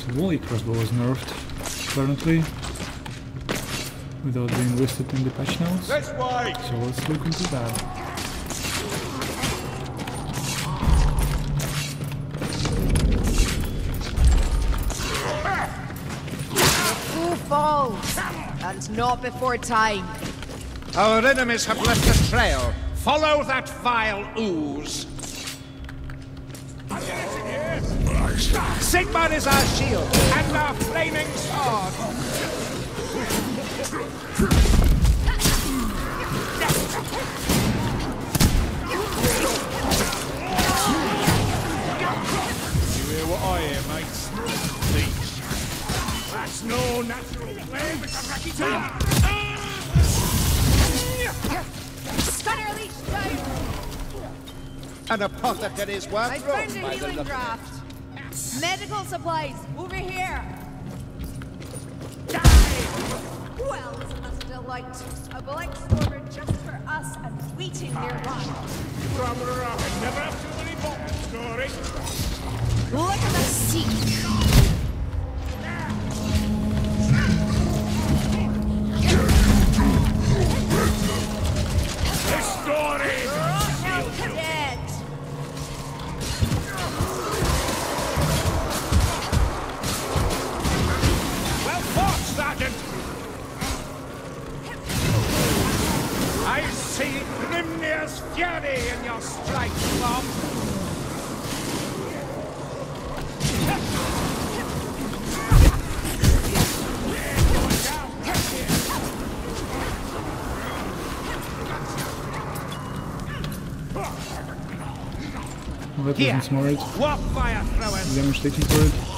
So volley crossbow was nerfed, apparently, without being listed in the patch notes. This way! So let's look into that. Who falls? And not before time. Our enemies have left a trail. Follow that vile ooze. Sigmar is our shield and our flaming sword. You hear what I hear, mates? Leech. That's no natural flame, it's a Rakita! Stunner leech down! An apothecary's work I wrong found a by the healing look draft. Medical supplies, over here. Well, isn't that a delight? A Blightstormer just for us and waiting nearby. Never have too many bombs, Dory. Look at the seek. Sergeant! I see Grimnir's fury in your strike, Bob. That smart. Warp fire throwers! Damage taken for it.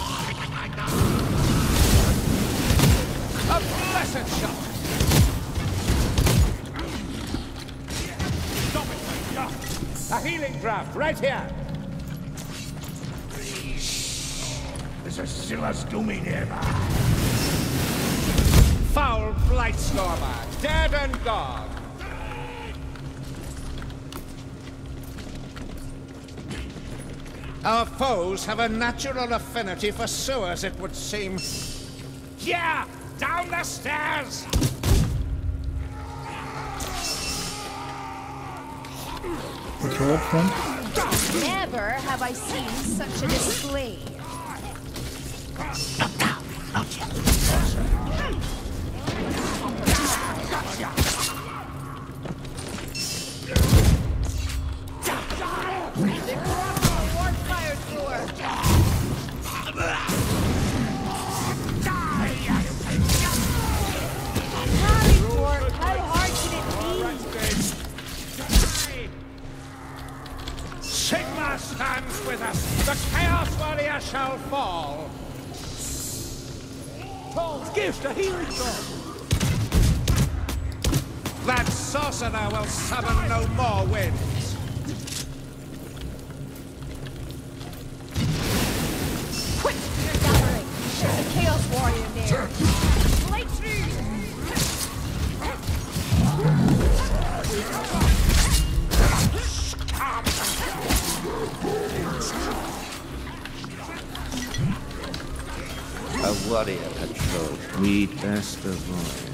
Draft, right here! There's a Silas Doomy nearby. Foul Blight Stormer, dead and gone. Our foes have a natural affinity for sewers, it would seem. Yeah! Down the stairs! Patrol up front. Never have I seen such a display. With us. The Chaos Warrior shall fall. Paul's gift, a healing drop. That sorcerer will summon no more winds. Best avoid.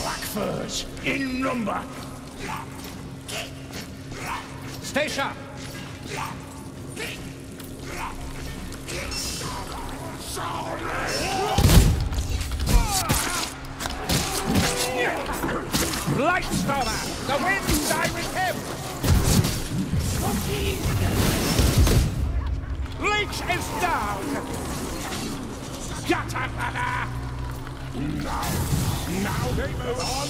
Black furs in number. Stay sharp. Blightstormer! The wind die with him! Leech is down! Yatarada! Now, now they move on.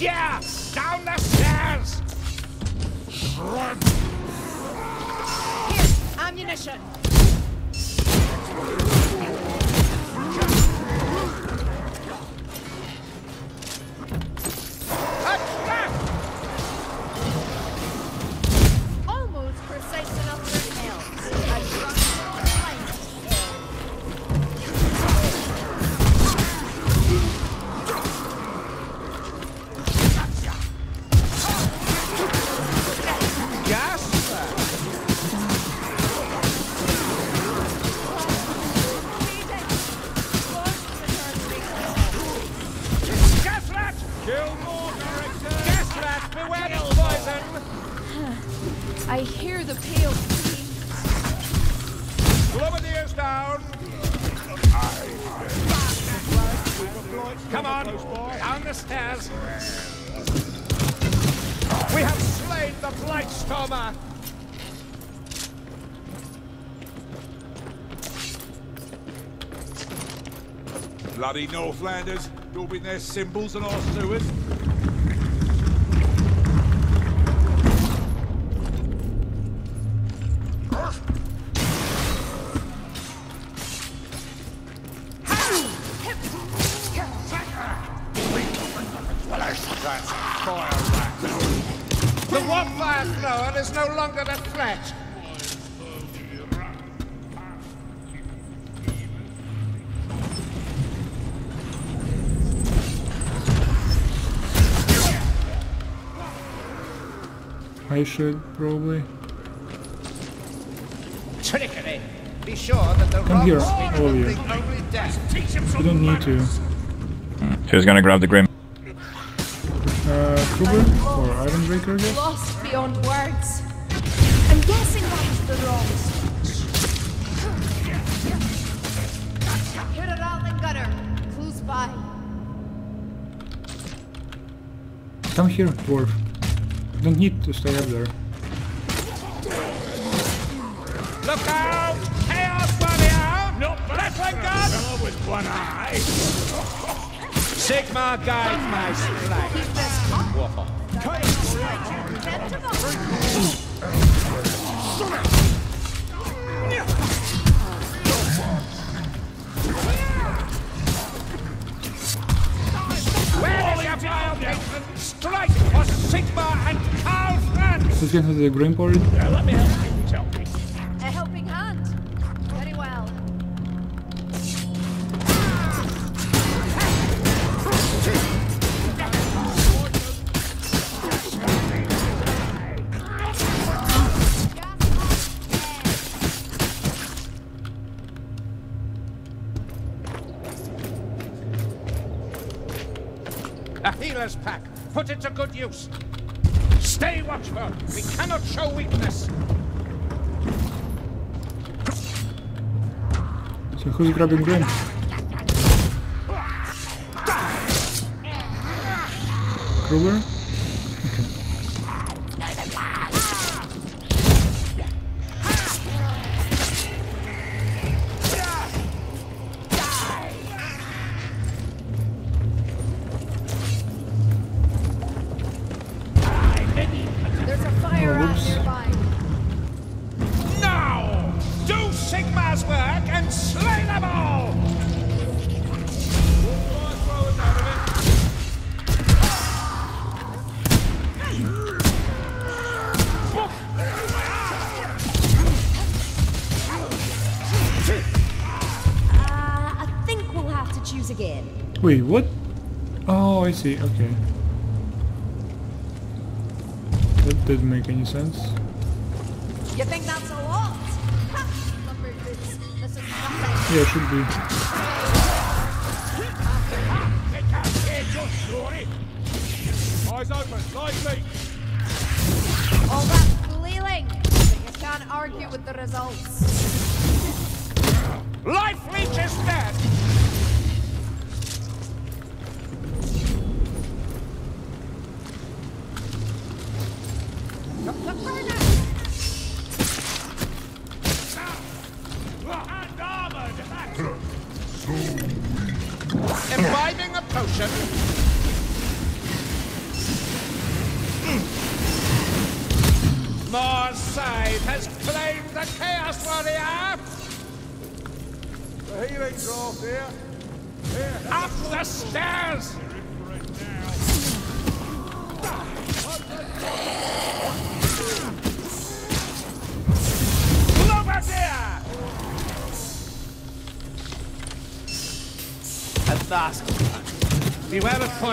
Yeah! Down the stairs! Here, ammunition. I hear the pale. Lower the ears down. Come on, down the stairs. We have slain the Blightstormer. Bloody Northlanders, daubing their symbols on our sewers. No longer a threat. I should probably. Trickery. Be sure that the Come here, wrong all of you. think only death. Teach him You don't need to. Who's gonna grab the Grim? Uh, Kruber or Ironbreaker, I guess? Lost beyond words. I'm guessing that's the wrong switch. Here a Ratling gunner. Close by. Come here, dwarf. You don't need to stay up there. Look out! Chaos warrior! Not Battling gun! Fellow with one eye. Sigmar guide my strike. Keep this hot. Get to the Where is your vile patron? Strike for Sigmar and Karl Franz! Let's get into the Grim Party. Now let me help you, healer's pack. Put it to good use. Stay watchful. We cannot show weakness. So who's grabbing Grim? Kruber? Wait, what? Oh, I see. Okay. That didn't make any sense. You think that's a lot? Ha! Lumber boots. This is nothing. Yeah, it should be. They can't hear your story. Eyes open, lively. All that flailing, but you can't argue with the results. Life Leech is dead!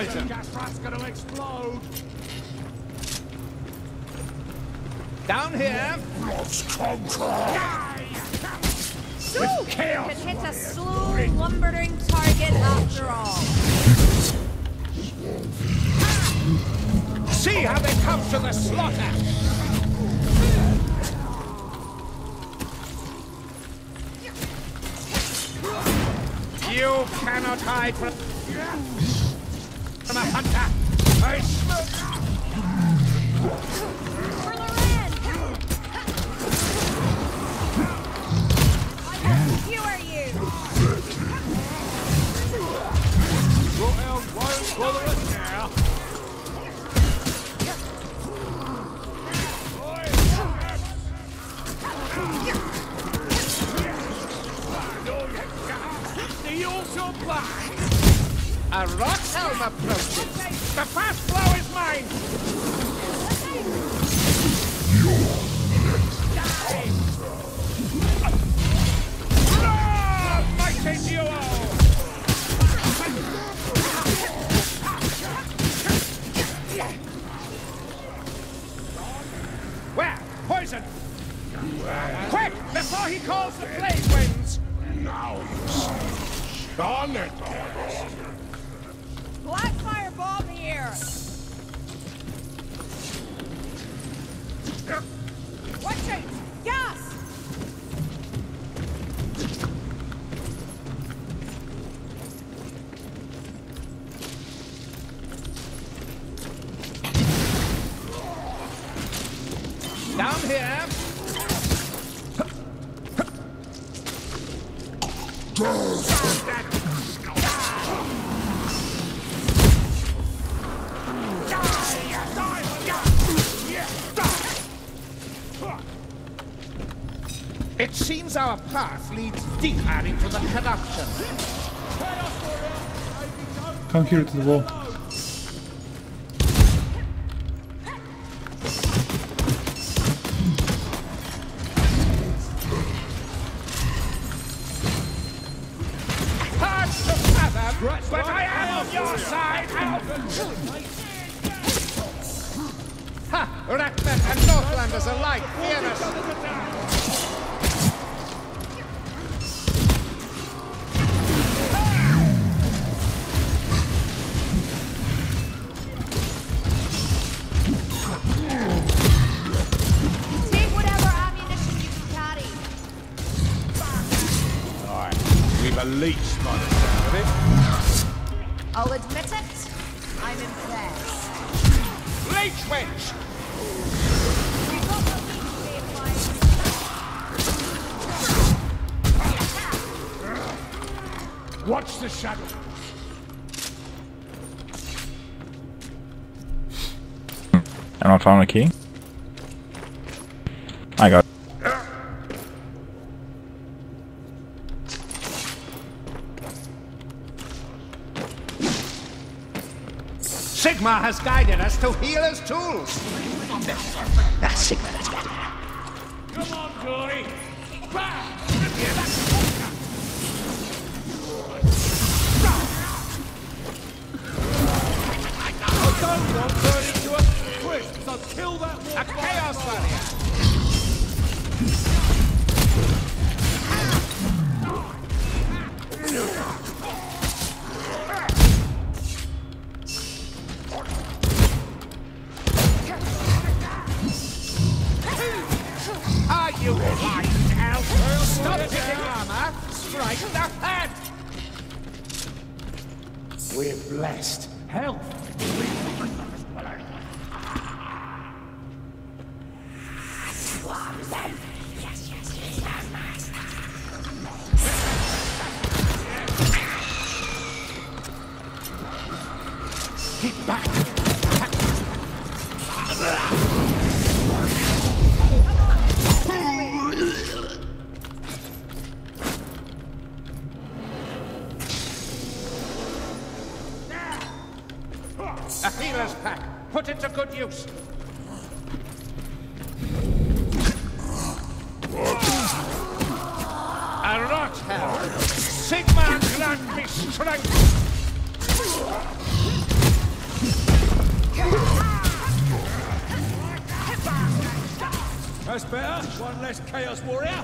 lighter. Down here. Let's conquer. So, chaos. Can hit a slow, lumbering target after all. See how they come to the slaughter. You cannot hide from from a hunter. I smell. A rock The fast blow is mine. Watch seems our path leads deeper into the corruption. Come here to the wall. Hard to fathom, but I am on your side, Ha! Ratmen and Northlanders alike fear us. A leech by the sound of it. I'll admit it, I'm impressed. Leech Witch! We got the leech wave line. Watch the shadow. Anyone found a key? I got. Sigmar has guided us to healer's tools. That's sick. Come on, Dory. Back! I don't want to turn into a crisp, so kill that A chaos barrier. A healer's pack. Put it to good use. A rot hell. Sigmar grant me strength. That's better. One less chaos warrior.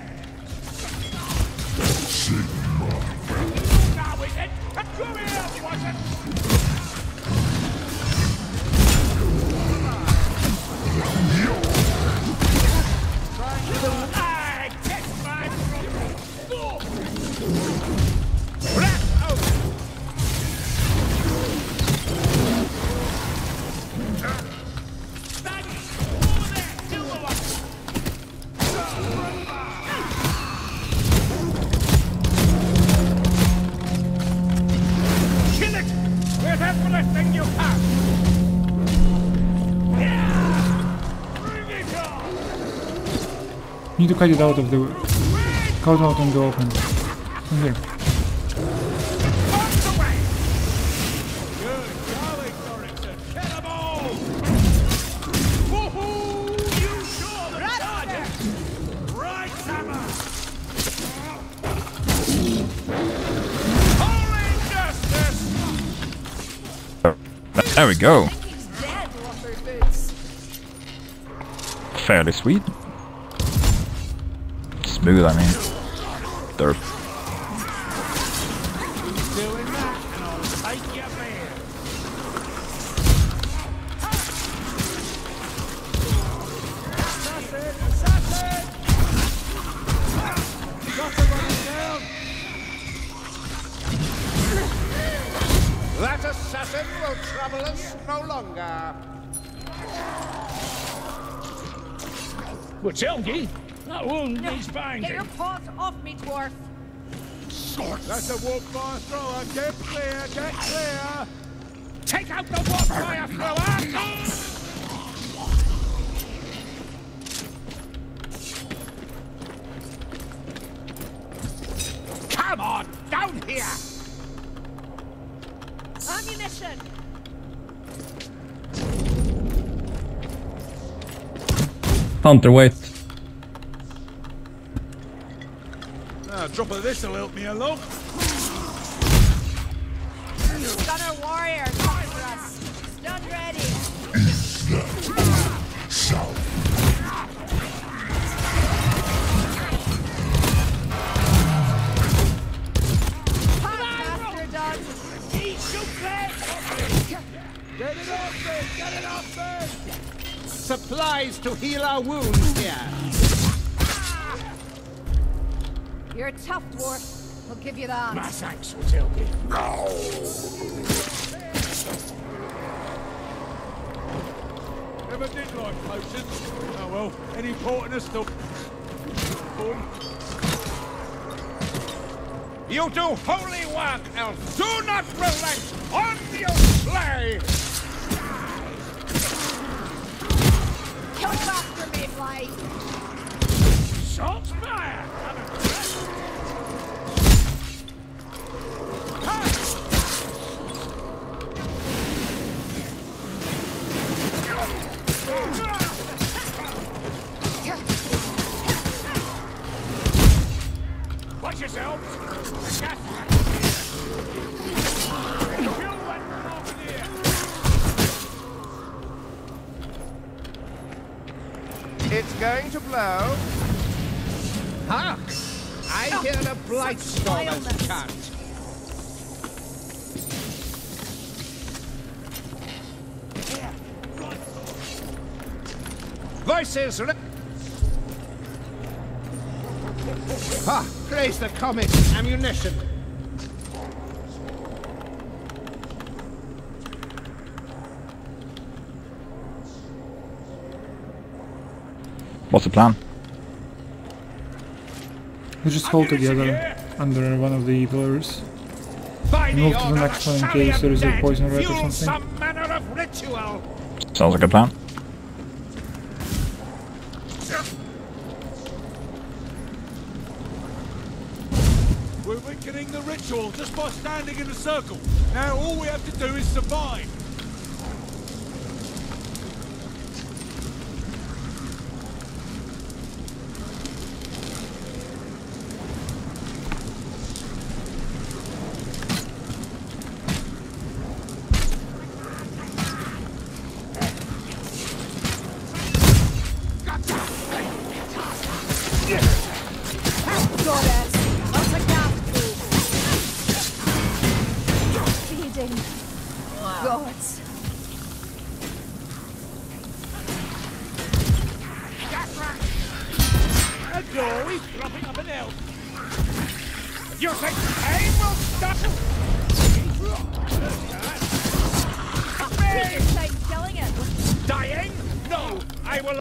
need to cut it out of the cut out on the open. Come here. There we go. Fairly sweet. To run him down! That assassin will trouble us no longer. Well, Telgi, that wound needs Get your paws off me, dwarf. Scorch, that's a warpfire thrower. Get clear, get clear. Take out the warpfire thrower. Come on, down here. Ammunition. Hunter, wait. A drop of this will help me along. Gunner warrior, coming for us. Stun ready. Pack, master dogs. Eat some Get it off me! Get it off me! Supplies to heal our wounds here. You're a tough dwarf. We'll give you that. My thanks, Matilda. Never did like potions. Oh well, any port in a still. You do holy work, elf. Do not relax. On your slay. Kill faster, Mayfly. Shots fire! Watch yourselves! Kill that grenadier! It's going to blow. Hark! I oh, hear a blight storm has vileness. come. Voices. Re- ah, praise the comet. Ammunition. What's the plan? We just hold together under one of the pillars. By Move to the next one in case there is a poison and rat or something. some manner of ritual. Sounds like a plan. Just by standing in a circle. Now all we have to do is survive. I will.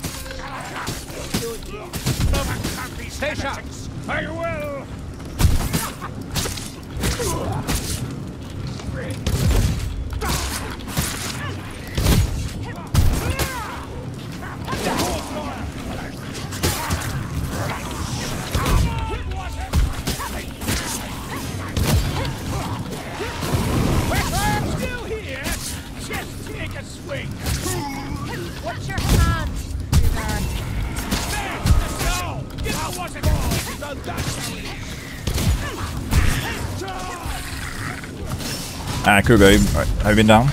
Overcome these. I will. Well, still here. Just take a swing. What's your Ah, Kuga, you- have you been down?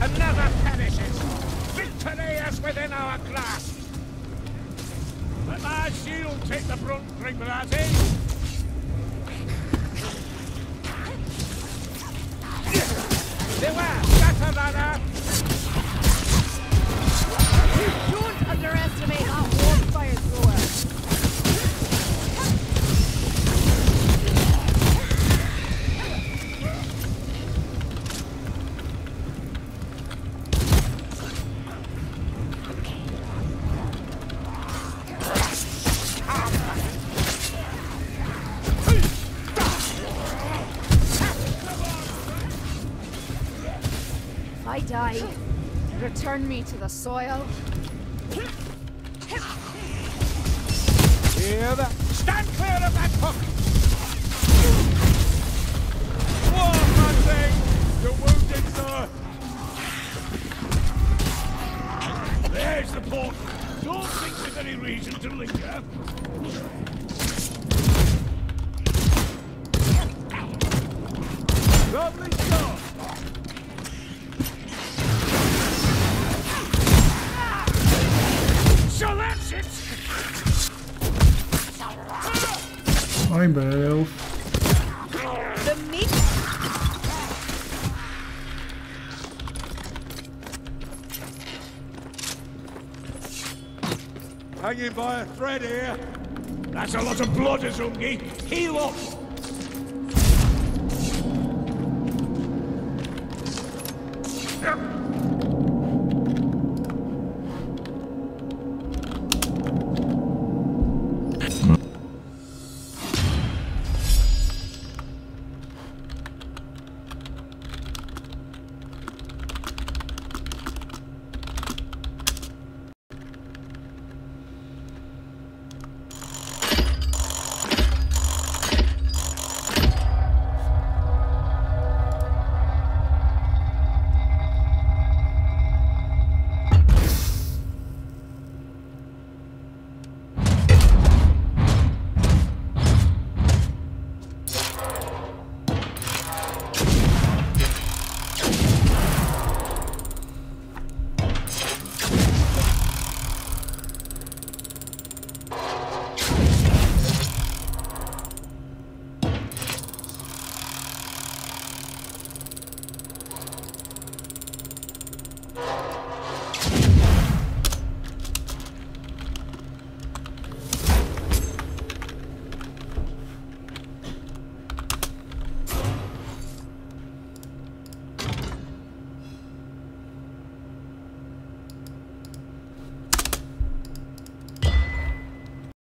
Another perishes. Victory I die, return me to the soil. Hear that? Stand clear of that hook! War hunting! The wounded, sir! There's the port. Don't think there's any reason to linger. Lovely job! I'm elf. The meat. Hanging by a thread here. That's a lot of blood, Azungi. Heal up.